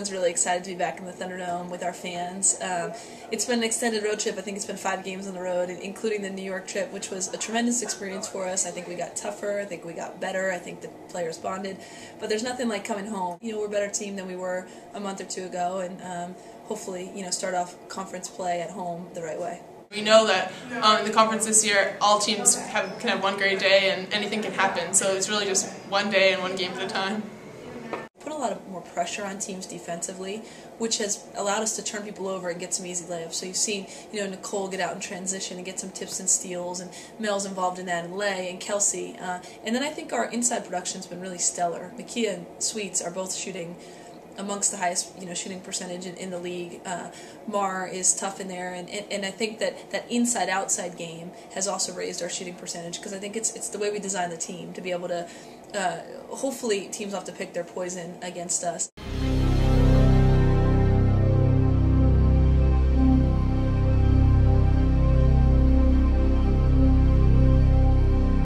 everyone's really excited to be back in the Thunderdome with our fans. Um, it's been an extended road trip. I think it's been five games on the road, including the New York trip, which was a tremendous experience for us. I think we got tougher. I think we got better. I think the players bonded. But there's nothing like coming home. You know, we're a better team than we were a month or two ago, and um, hopefully, you know, start off conference play at home the right way. We know that um, in the conference this year, all teams have, can have one great day and anything can happen. So it's really just one day and one game at a time lot of more pressure on teams defensively, which has allowed us to turn people over and get some easy layups. So you've seen, you know, Nicole get out in transition and get some tips and steals, and Mel's involved in that, and Lay and Kelsey. Uh, and then I think our inside production's been really stellar. Mekia and Sweets are both shooting amongst the highest you know shooting percentage in, in the league. Uh, Mar is tough in there, and, and, and I think that that inside outside game has also raised our shooting percentage because I think it's it's the way we design the team to be able to. Uh, hopefully, teams have to pick their poison against us.